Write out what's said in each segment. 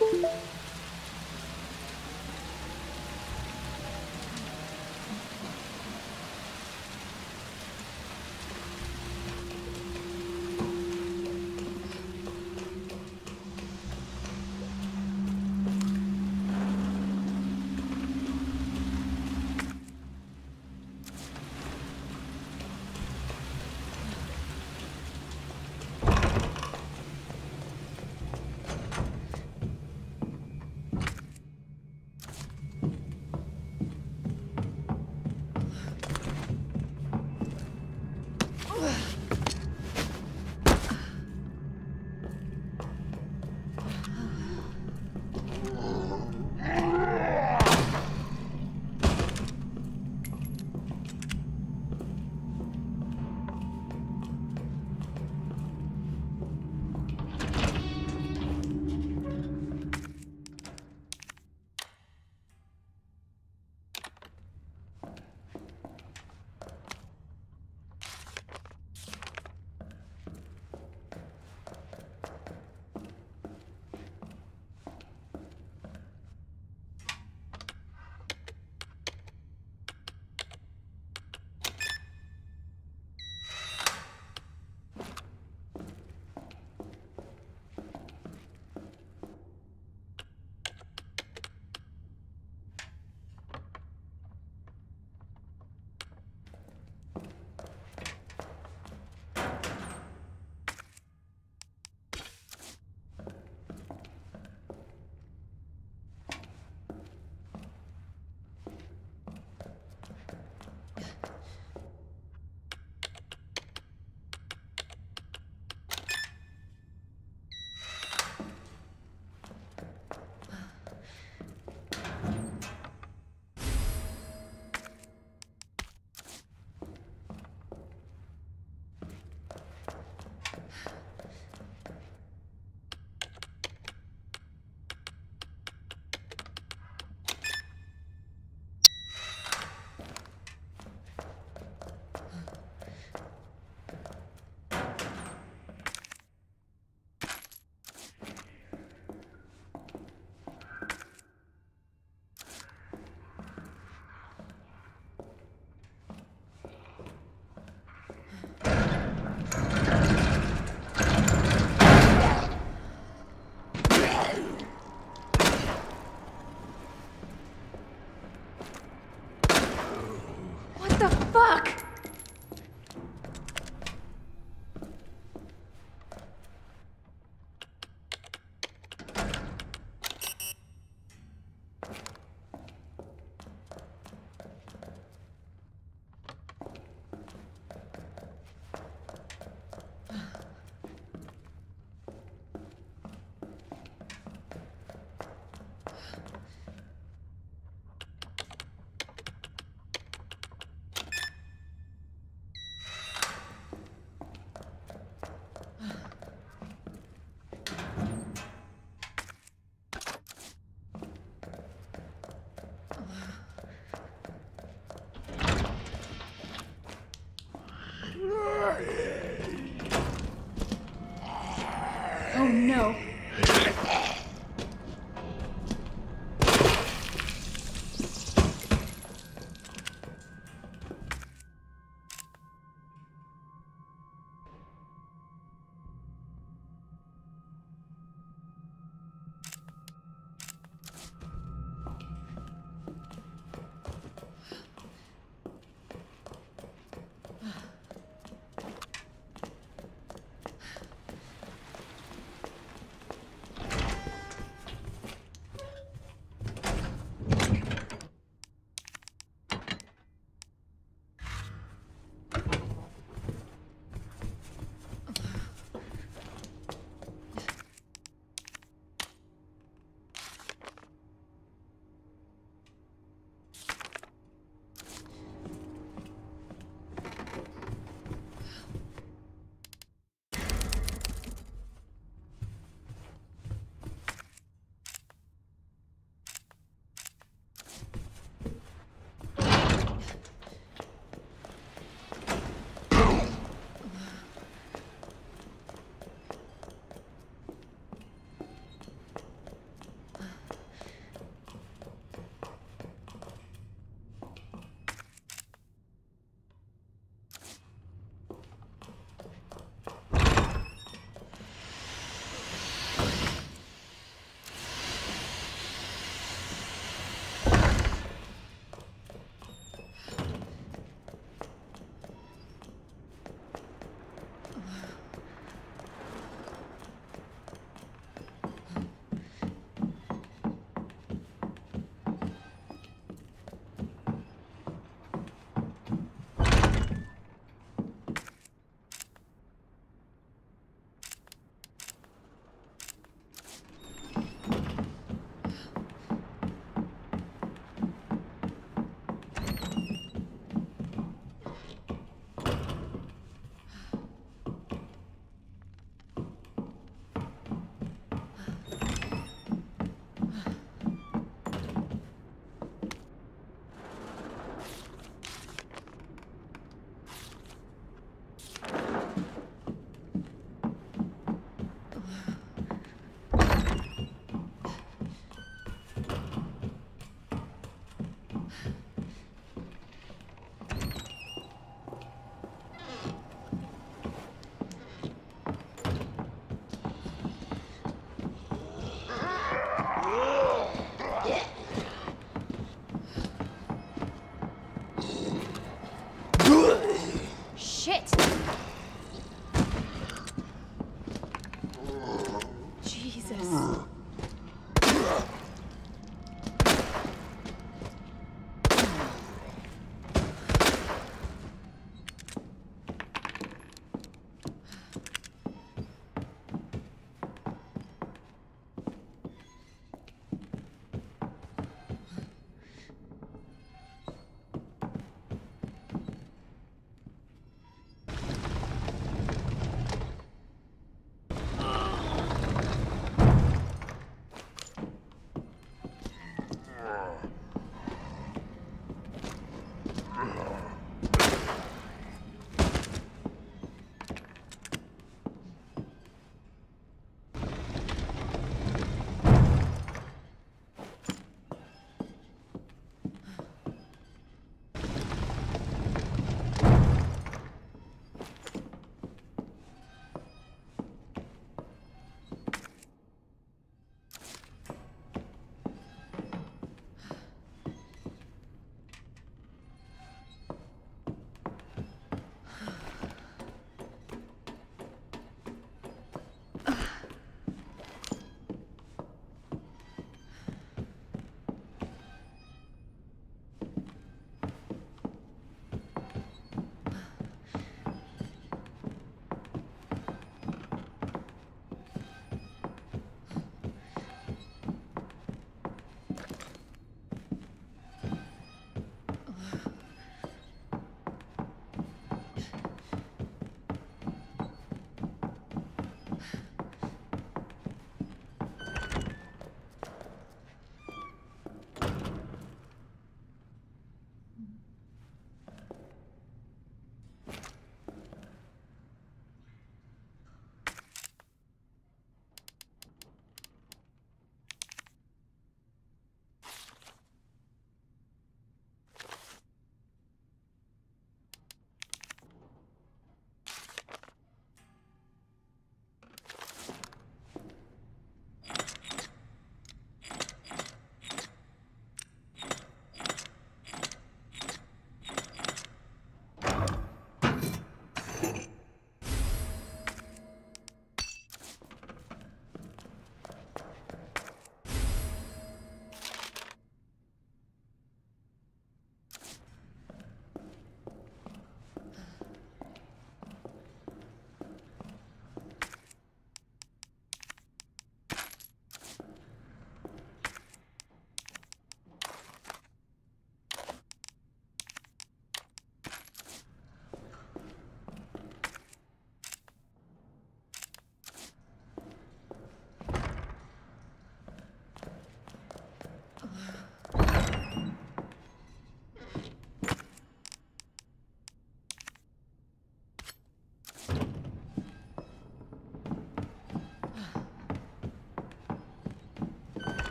Oh no.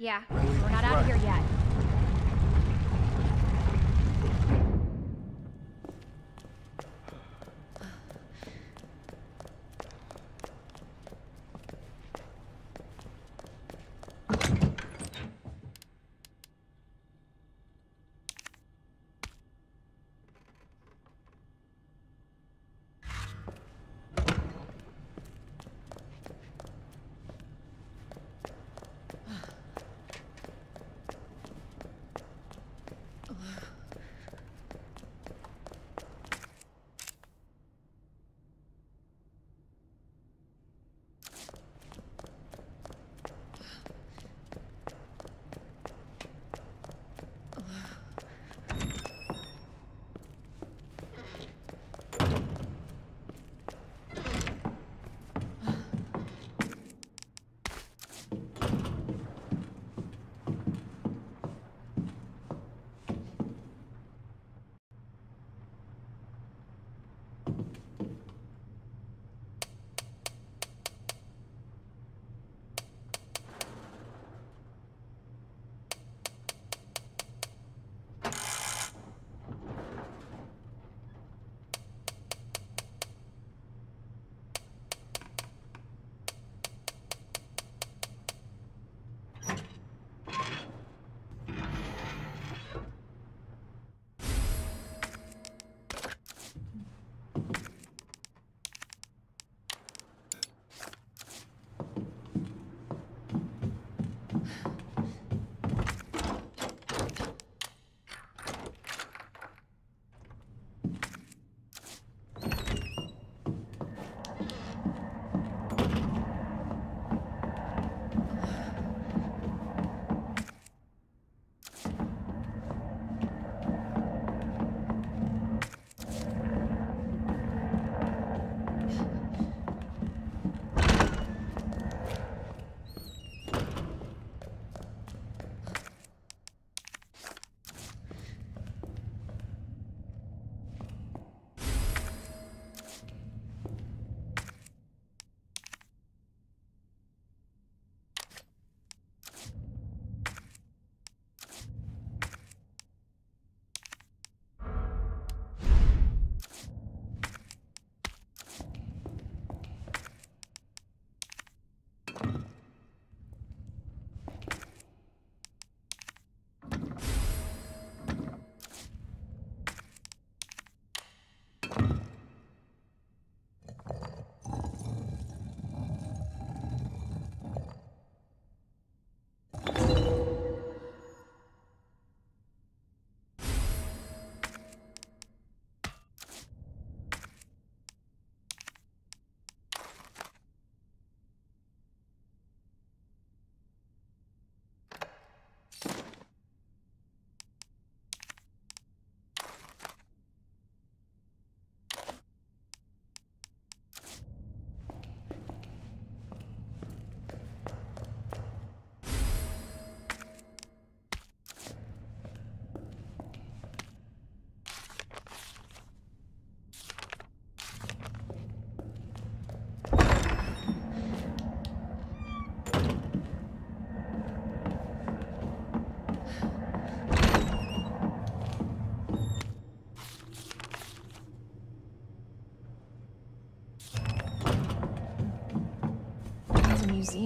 Yeah, we're not out of here yet.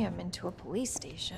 Museum into a police station.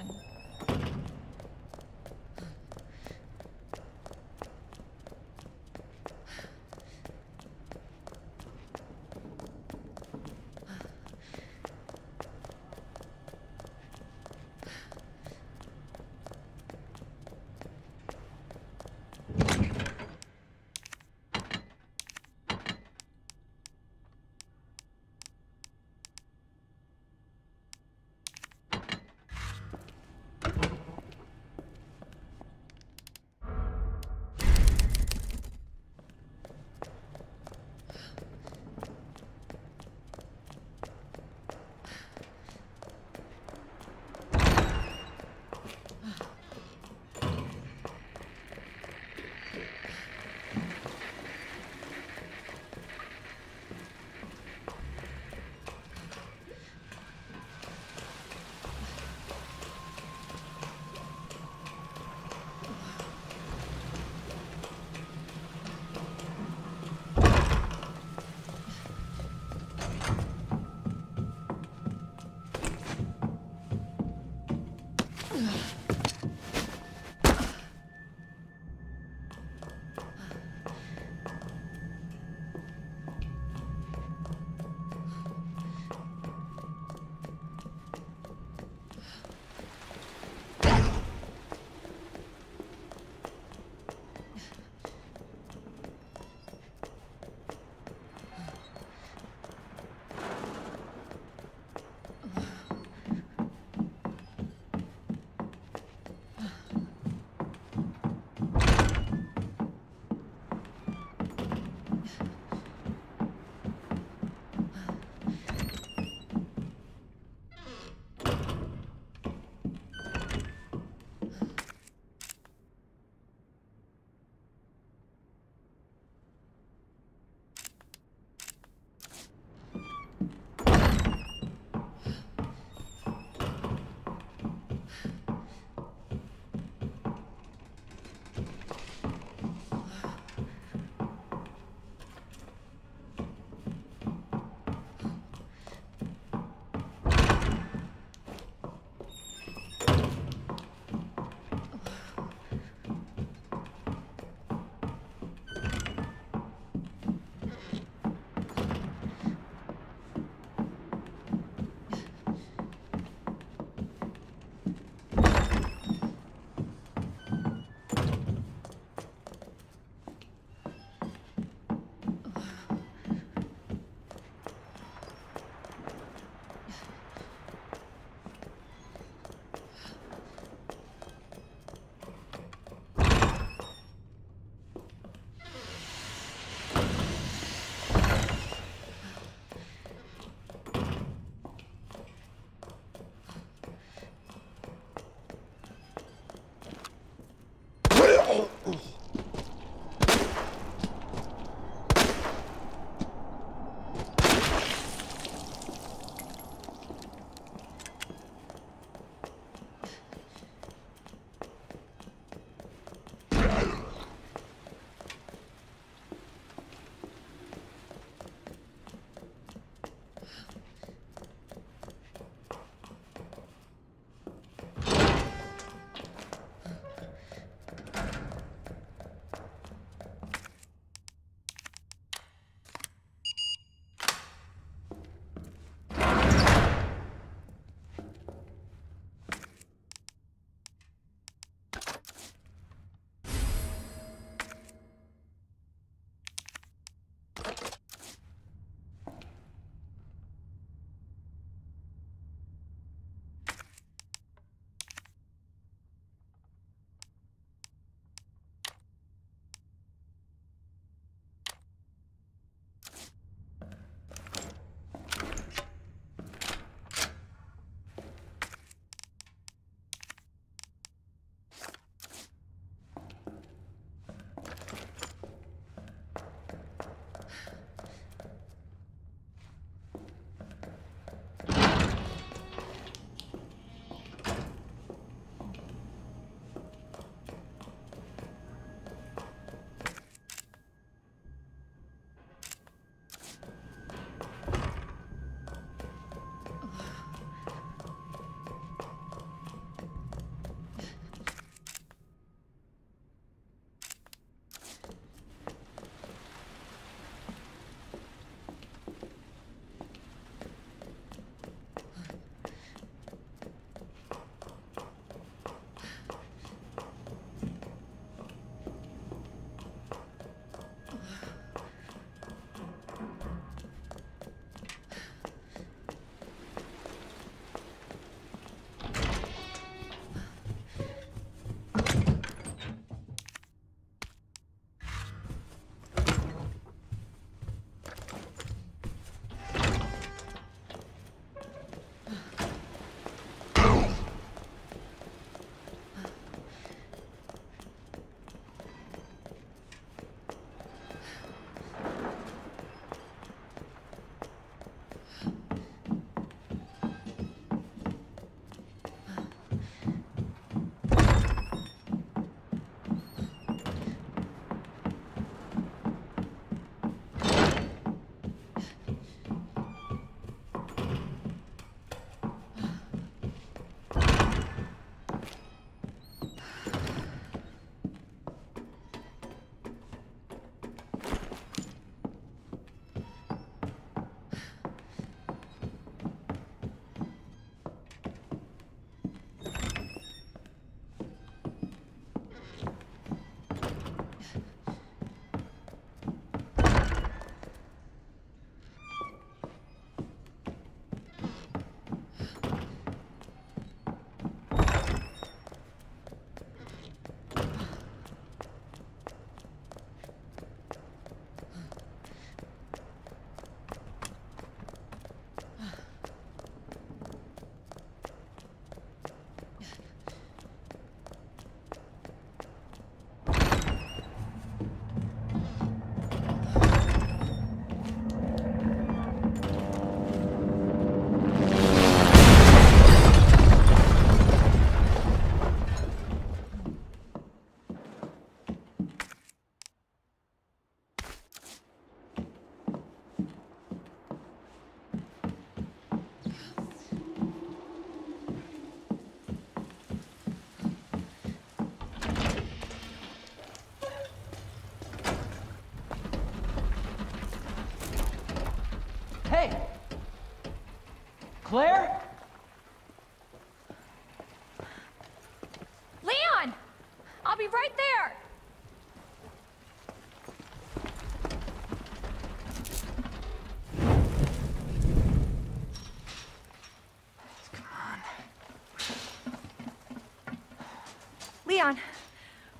Leon,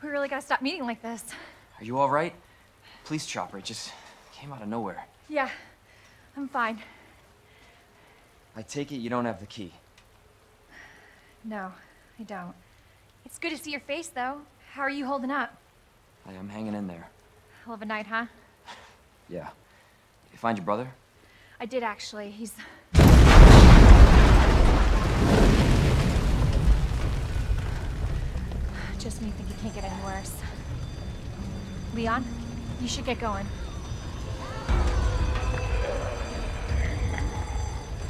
we really gotta stop meeting like this. Are you all right? Police chopper, it just came out of nowhere. Yeah, I'm fine. I take it you don't have the key. No, I don't. It's good to see your face, though. How are you holding up? I am hanging in there. Hell of a night, huh? Yeah. You find your brother? I did actually. He's. Just me think it can't get any worse. Leon, you should get going.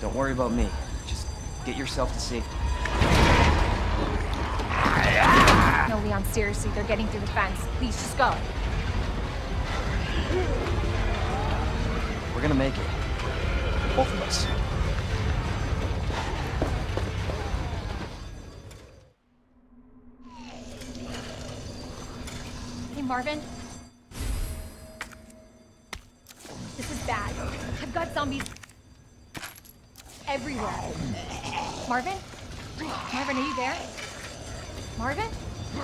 Don't worry about me. Just get yourself to safety. No, Leon, seriously, they're getting through the fence. Please, just go. We're gonna make it. Both of us. Marvin. This is bad. I've got zombies everywhere. Marvin? Marvin, are you there? Marvin? You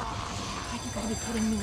gotta be kidding me.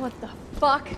What the fuck?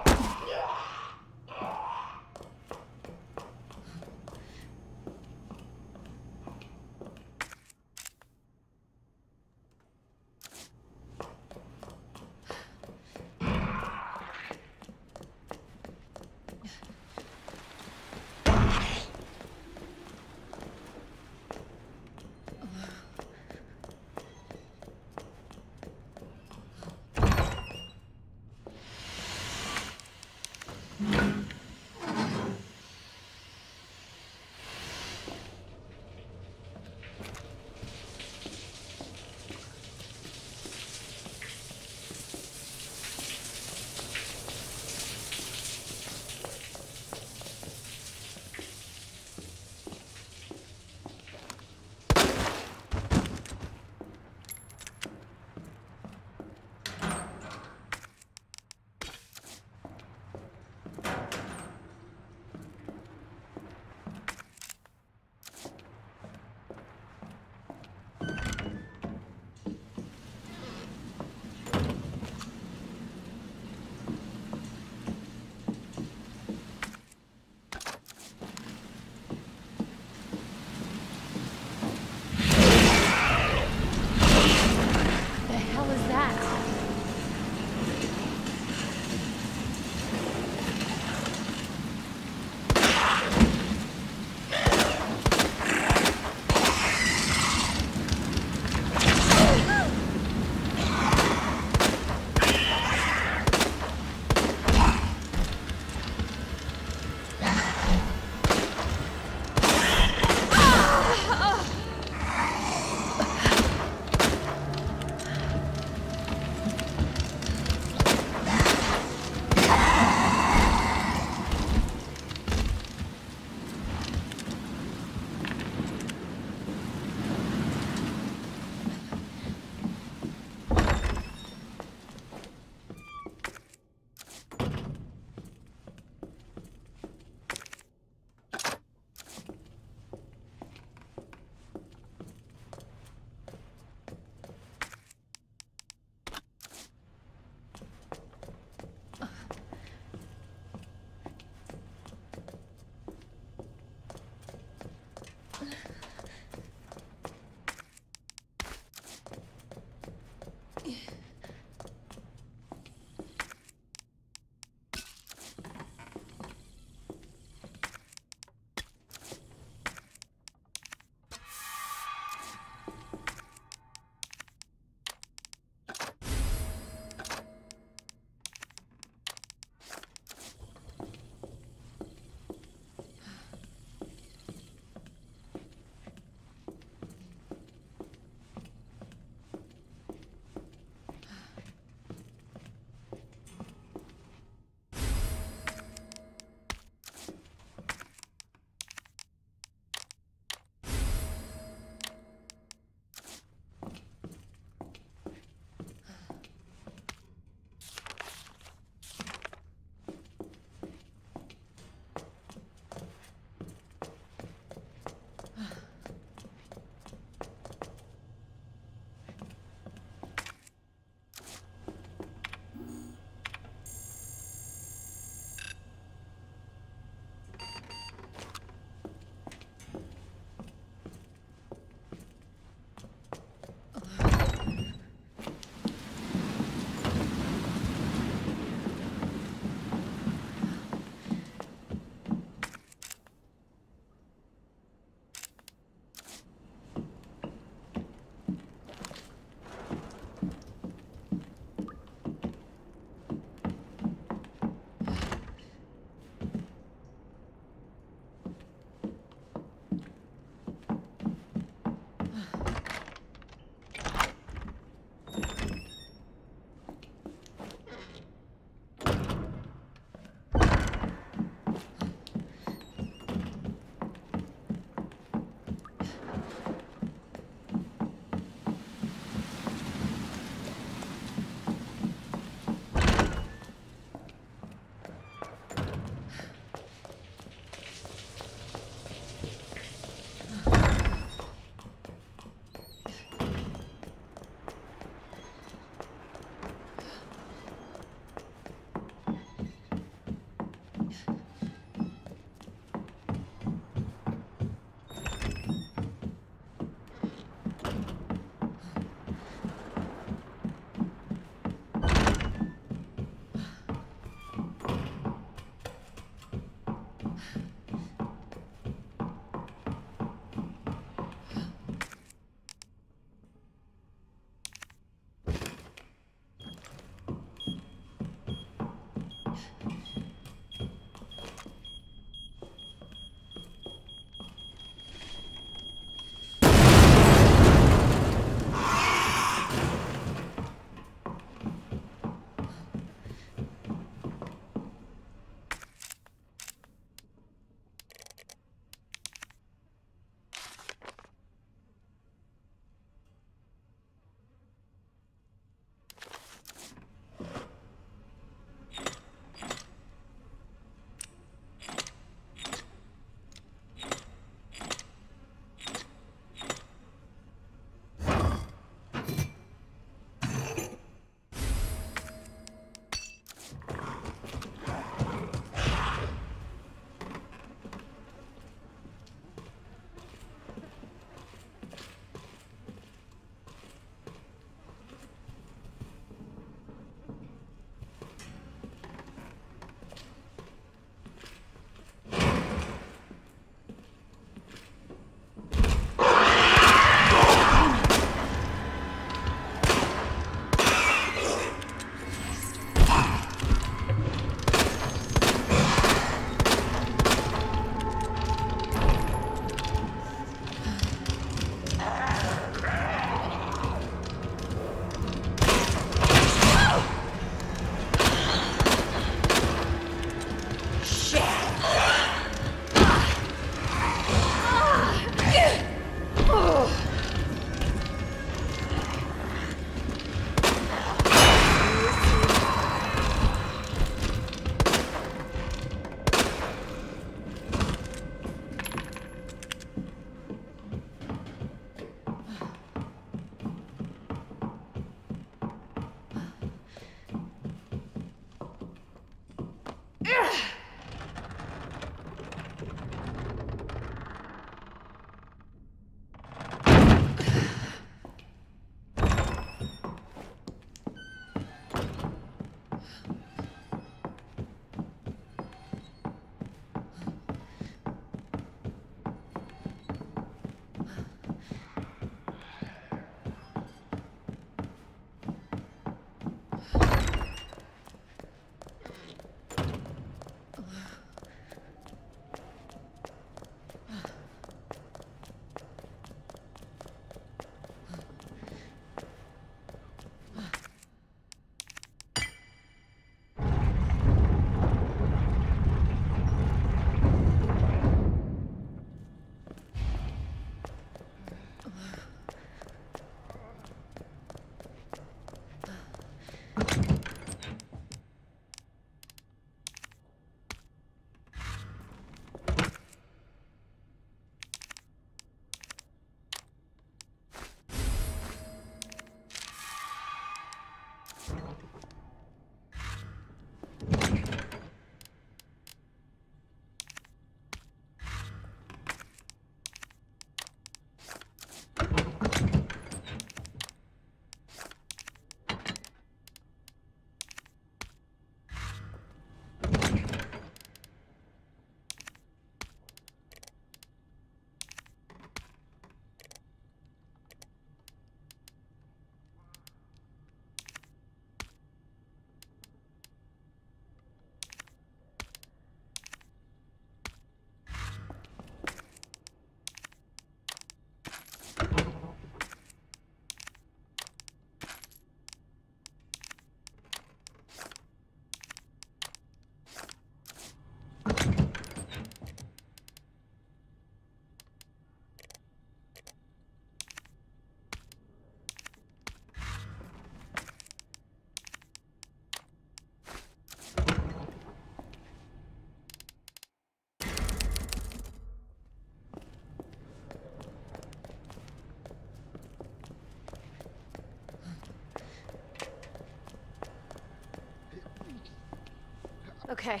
Okay.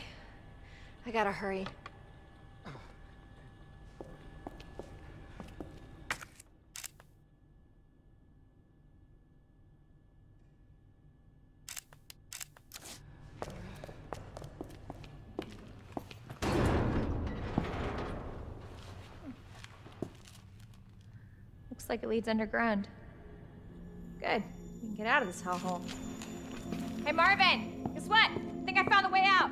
I gotta hurry. Looks like it leads underground. Good. We can get out of this hellhole. Hey, Marvin! Guess what? I think I found the way out!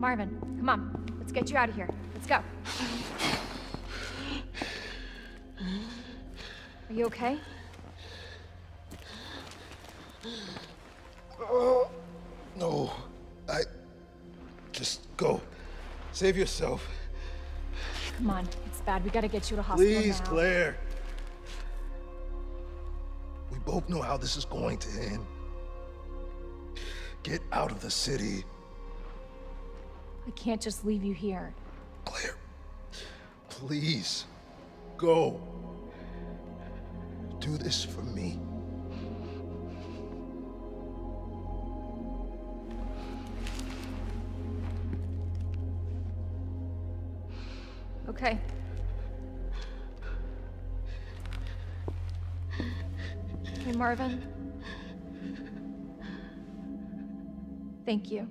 Marvin, come on. Let's get you out of here. Let's go. Are you okay? No, I. Just go. Save yourself. Come on. It's bad. We gotta get you to hospital Please, now. Claire. We both know how this is going to end. Get out of the city. I can't just leave you here. Claire, please, go. Do this for me. Okay. Hey, Marvin. Thank you.